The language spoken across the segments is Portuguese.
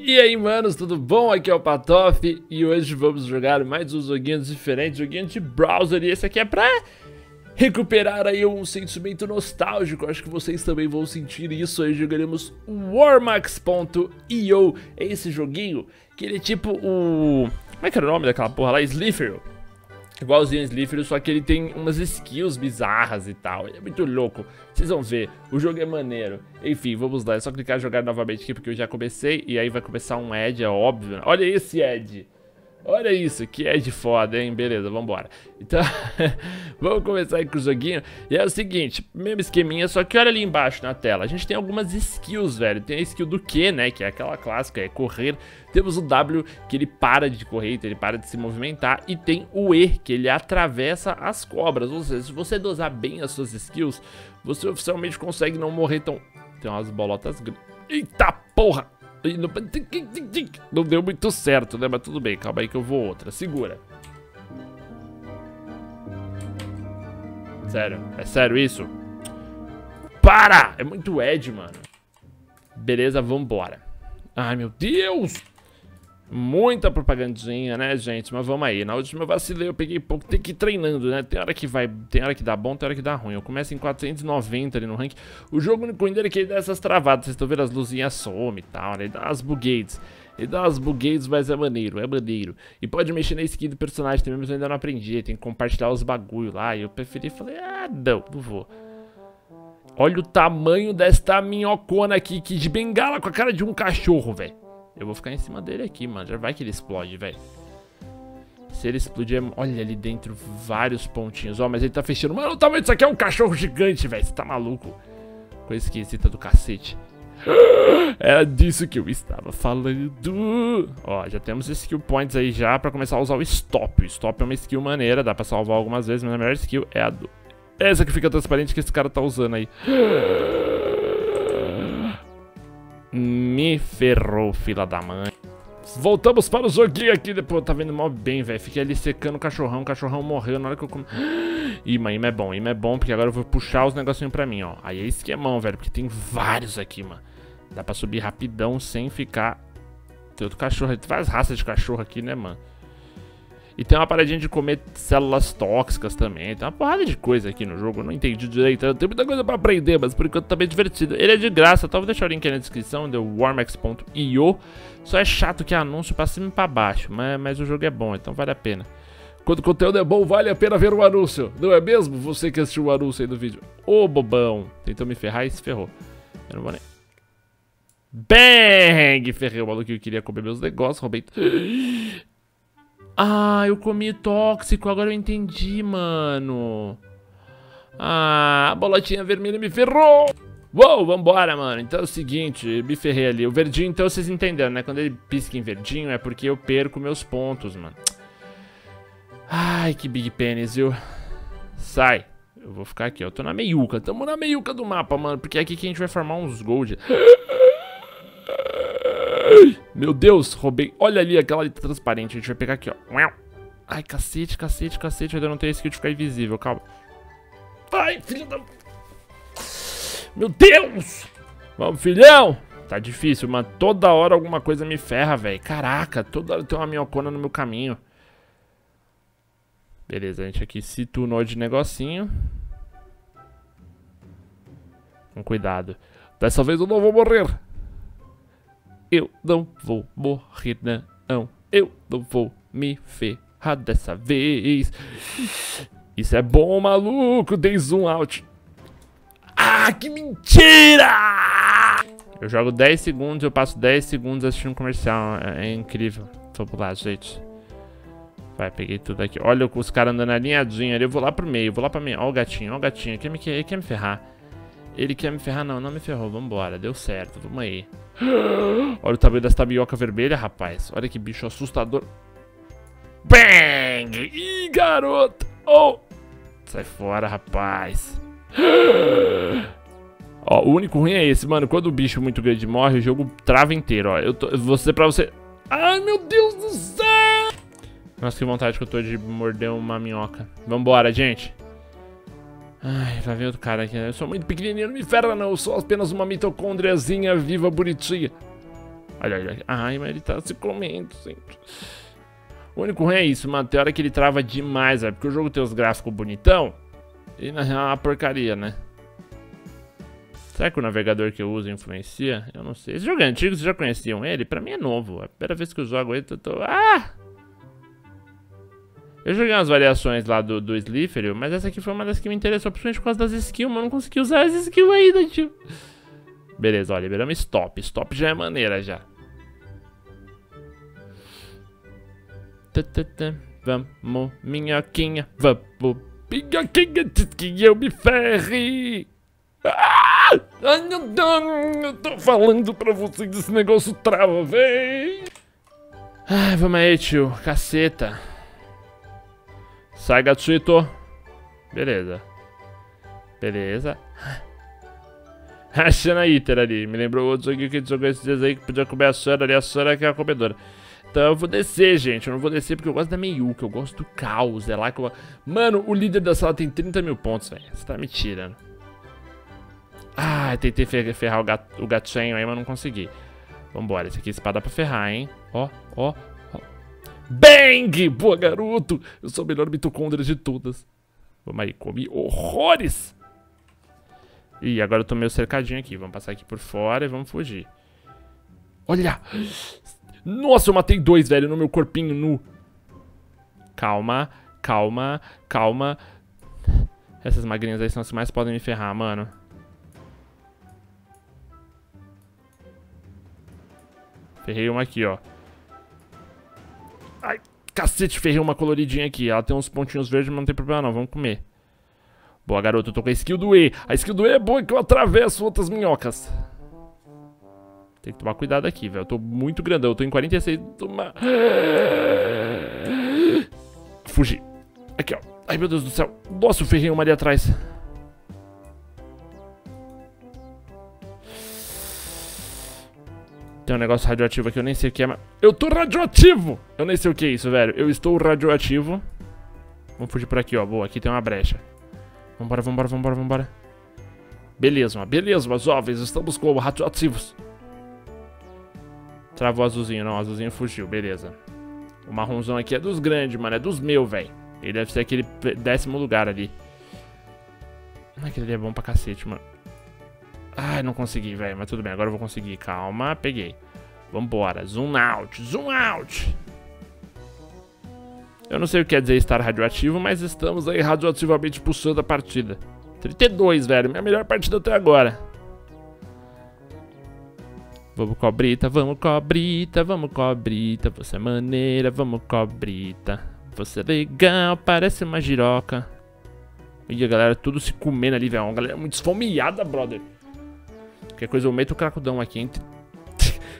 E aí, manos, tudo bom? Aqui é o Patoff e hoje vamos jogar mais uns joguinhos diferentes, joguinhos de browser. E esse aqui é pra recuperar aí um sentimento nostálgico, acho que vocês também vão sentir isso, aí jogaremos Warmax.io, esse joguinho que ele é tipo o... como é que era o nome daquela porra lá? Slifer, Igualzinho a Slifer, só que ele tem umas skills bizarras e tal. Ele é muito louco. Vocês vão ver. O jogo é maneiro. Enfim, vamos lá. É só clicar em jogar novamente aqui, porque eu já comecei. E aí vai começar um Ed, é óbvio. Olha esse Ed. Olha isso, que é de foda, hein? Beleza, vambora. Então, vamos começar aí com o joguinho. E é o seguinte, mesmo esqueminha, só que olha ali embaixo na tela. A gente tem algumas skills, velho. Tem a skill do Q, né? Que é aquela clássica, é correr. Temos o W, que ele para de correr, então ele para de se movimentar. E tem o E, que ele atravessa as cobras. Ou seja, se você dosar bem as suas skills, você oficialmente consegue não morrer tão... Tem umas bolotas... Eita porra! Não deu muito certo, né? Mas tudo bem, calma aí que eu vou outra. Segura. Sério, é sério isso? Para! É muito Ed, mano. Beleza, vambora. Ai, meu Deus! Muita propagandinha, né, gente? Mas vamos aí. Na última eu vacilei, eu peguei pouco. Tem que ir treinando, né? Tem hora que vai, tem hora que dá bom, tem hora que dá ruim. Eu começo em 490 ali no rank. O jogo único ainda é que ele dá essas travadas. Vocês estão vendo as luzinhas some e tal, né? Ele dá umas bugates. Ele dá umas bugates, mas é maneiro, é maneiro. E pode mexer na skin do personagem também, mas eu ainda não aprendi. Tem que compartilhar os bagulho lá. E eu preferi, falei, ah, não, não vou. Olha o tamanho desta minhocona aqui, que de bengala com a cara de um cachorro, velho. Eu vou ficar em cima dele aqui, mano. Já vai que ele explode, velho. Se ele explodir, olha ali dentro vários pontinhos. Ó, oh, mas ele tá fechando. Mano, o tamanho disso aqui é um cachorro gigante, velho. Você tá maluco? Coisa esquisita do cacete. Era disso que eu estava falando. Ó, já temos skill points aí já pra começar a usar o stop. O stop é uma skill maneira, dá pra salvar algumas vezes, mas a melhor skill é a do... Essa que fica transparente que esse cara tá usando aí. Me ferrou, fila da mãe. Voltamos para o joguinho aqui. Depois tá vendo mal bem, velho. Fiquei ali secando o cachorrão. O cachorrão morreu na hora que eu comi. Ima, ima é bom. Ima é bom porque agora eu vou puxar os negocinhos pra mim, ó. Aí é esquemão, velho. Porque tem vários aqui, mano. Dá pra subir rapidão sem ficar... Tem outro cachorro. Tem várias raças de cachorro aqui, né, mano? E tem uma paradinha de comer células tóxicas também. Tem uma porrada de coisa aqui no jogo. Eu não entendi direito. Tem muita coisa pra aprender, mas por enquanto tá bem divertido. Ele é de graça, tá? Vou deixar o link aí na descrição. Deu warmax.io. Só é chato que é anúncio pra cima e pra baixo. Mas, mas o jogo é bom, então vale a pena. Quando o conteúdo é bom, vale a pena ver o anúncio. Não é mesmo? Você que assistiu o anúncio aí do vídeo. Ô, bobão. Tentou me ferrar e se ferrou. Eu não vou nem... Bang! Ferrei o maluco que eu queria comer meus negócios. Roubei... Ah, eu comi tóxico, agora eu entendi, mano. Ah, a bolotinha vermelha me ferrou. Uou, vambora, mano. Então é o seguinte, me ferrei ali. O verdinho, então vocês entenderam, né? Quando ele pisca em verdinho é porque eu perco meus pontos, mano. Ai, que big pênis, viu? Sai. Eu vou ficar aqui, ó. Eu tô na meiuca. Tamo na meiuca do mapa, mano. Porque é aqui que a gente vai formar uns gold. Meu Deus, roubei. Olha ali aquela ali transparente. A gente vai pegar aqui, ó. Ai, cacete, cacete, cacete. Eu ainda não tenho skill de ficar invisível. Calma. Ai, filho da... Meu Deus! Vamos, filhão! Tá difícil, mas toda hora alguma coisa me ferra, velho. Caraca, toda hora tem uma minhocona no meu caminho. Beleza, a gente aqui se tunou de negocinho. Com cuidado. Dessa vez eu não vou morrer. Eu não vou morrer, não. Eu não vou me ferrar dessa vez. Isso é bom, maluco. Dei zoom out. Ah, que mentira! Eu jogo 10 segundos, eu passo 10 segundos assistindo um comercial. É, é incrível. Vamos lá, gente. Vai, peguei tudo aqui. Olha os caras andando alinhadinho ali. Eu vou lá pro meio, vou lá pro meio. Olha o gatinho, olha o gatinho. Quer me, quer, quer me ferrar. Ele quer me ferrar? Não, não me ferrou. Vambora, deu certo. Vamos aí. Olha o tamanho dessa tabioca vermelha, rapaz. Olha que bicho assustador. Bang! Ih, garoto! Oh! Sai fora, rapaz. Ó, o único ruim é esse, mano. Quando o bicho muito grande morre, o jogo trava inteiro, ó. Eu tô... Você, pra você... Ai, meu Deus do céu! Nossa, que vontade que eu tô de morder uma minhoca. Vambora, gente. Ai, vai ver outro cara aqui. Eu sou muito pequenininho, não me ferra não. Eu sou apenas uma mitocôndriazinha viva bonitinha. Olha, olha. Ai, mas ele tá se comendo sempre. O único ruim é isso, mano. Tem hora que ele trava demais, velho. Porque o jogo tem os gráficos bonitão. E na real é uma porcaria, né? Será que o navegador que eu uso influencia? Eu não sei. Esse jogo é antigo, vocês já conheciam ele? Pra mim é novo. É a primeira vez que eu jogo ele, eu tô... Ah! Eu joguei umas variações lá do, do Slifer, mas essa aqui foi uma das que me interessou, principalmente por causa das skills, mas eu não consegui usar as skills ainda, tio. Beleza, ó, liberamos stop. Stop já é maneira, já. Vamos, minhoquinha, vamos, minhoquinha, diz que eu me ferre. Ah! Eu tô falando pra você desse negócio trava, vem. Ai, vamos aí, tio, caceta. Sai, gatito. Beleza. Beleza. Achando a Iter ali. Me lembrou outro joguinho que jogou esses dias aí que podia comer a Sora ali. A Sora que é a comedora. Então eu vou descer, gente. Eu não vou descer porque eu gosto da Meiuca. Eu gosto do caos. É lá que eu... Mano, o líder da sala tem 30 mil pontos, velho. Você tá me tirando. Ah, tentei ferrar o, gato, o gatinho aí, mas não consegui. Vambora. Esse aqui é espada pra ferrar, hein. Ó, ó. Bang! Boa, garoto. Eu sou a melhor mitocôndria de todas. Vamos aí. Comi horrores. Ih, agora eu tô meio cercadinho aqui. Vamos passar aqui por fora e vamos fugir. Olha! Nossa, eu matei dois, velho, no meu corpinho nu. Calma, calma, calma. Essas magrinhas aí são as que mais podem me ferrar, mano. Ferrei uma aqui, ó. Ai, cacete, ferrei uma coloridinha aqui. Ela tem uns pontinhos verdes, mas não tem problema não. Vamos comer. Boa, garoto. Eu tô com a skill do E. A skill do E é boa que eu atravesso outras minhocas. Tem que tomar cuidado aqui, velho. Eu tô muito grandão. Eu tô em 46. Toma... Fugi. Aqui, ó. Ai, meu Deus do céu. Nossa, eu ferrei uma ali atrás. Tem um negócio radioativo aqui, eu nem sei o que é, mas... Eu tô radioativo! Eu nem sei o que é isso, velho. Eu estou radioativo. Vamos fugir por aqui, ó. Boa, aqui tem uma brecha. Vambora, vambora, vambora, vambora. Beleza, beleza, meus jovens. Estamos como radioativos. Travou o azulzinho, não. O azulzinho fugiu, beleza. O marronzão aqui é dos grandes, mano. É dos meus, velho. Ele deve ser aquele décimo lugar ali. Aquele ali é bom pra cacete, mano. Ai, não consegui, velho. Mas tudo bem, agora eu vou conseguir. Calma, peguei. Vambora. Zoom out, zoom out. Eu não sei o que quer dizer estar radioativo, mas estamos aí radioativamente pulsando a partida. 32, velho. Minha melhor partida até agora. Vamos cobrita, vamos cobrita, vamos cobrita. Você é maneira, vamos cobrita. Você é legal, parece uma giroca. E a galera tudo se comendo ali, velho. Uma galera muito esfomeada, brother. Qualquer coisa eu meto o cracudão aqui.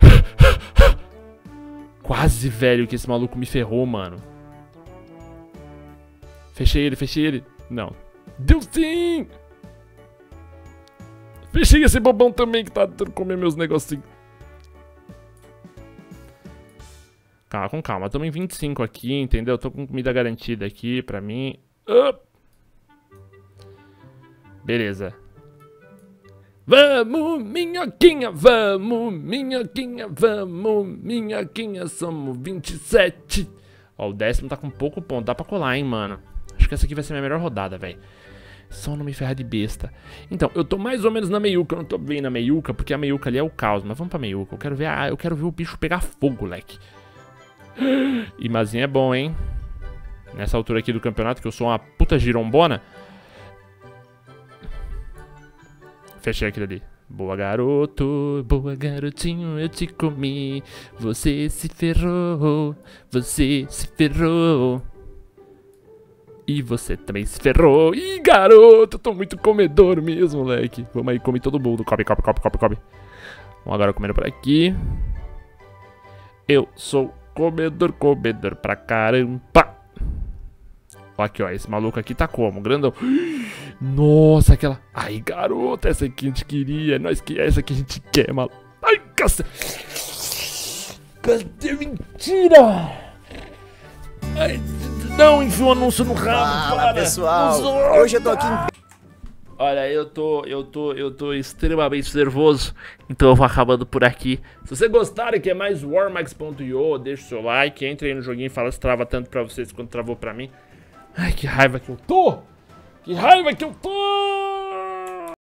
Quase, velho, que esse maluco me ferrou, mano. Fechei ele, fechei ele. Não. Deu sim! Fechei esse bobão também que tá tentando comer meus negocinhos. Calma, com calma. Estamos em 25 aqui, entendeu? Tô com comida garantida aqui pra mim. Beleza. Vamos, minhoquinha, vamos, minhoquinha, vamos, minhoquinha, somos 27. Ó, o décimo tá com pouco ponto, dá pra colar, hein, mano. Acho que essa aqui vai ser minha melhor rodada, velho. Só não me ferrar de besta. Então, eu tô mais ou menos na meiuca. Eu não tô bem na meiuca, porque a meiuca ali é o caos. Mas vamos pra meiuca. Eu quero ver, ah, eu quero ver o bicho pegar fogo, leque. Imazinho é bom, hein? Nessa altura aqui do campeonato, que eu sou uma puta girombona. Fechei aquilo ali. Boa garoto, boa garotinho, eu te comi. Você se ferrou, você se ferrou. E você também se ferrou. Ih, garoto, eu tô muito comedor mesmo, moleque. Vamos aí, come todo mundo. Come, come, come, come, come. Vamos agora comendo por aqui. Eu sou comedor, comedor pra caramba. Aqui, ó, esse maluco aqui tá como? Grandão. Nossa, aquela... Ai, garota, essa aqui a gente queria. Nós que... Essa aqui a gente quer, maluco. Ai, cacete. Cadê? Mentira! Ai, não, enfia o anúncio no rabo, Fala, para. pessoal. Nos... Hoje eu tô aqui. Olha, eu tô, eu tô, eu tô extremamente nervoso, então eu vou acabando por aqui. Se vocês gostaram e quer é mais warmax.io, deixa o seu like, entre aí no joguinho e fala se trava tanto pra vocês quanto travou pra mim. Ai, que raiva que eu tô! Que raiva que eu tô!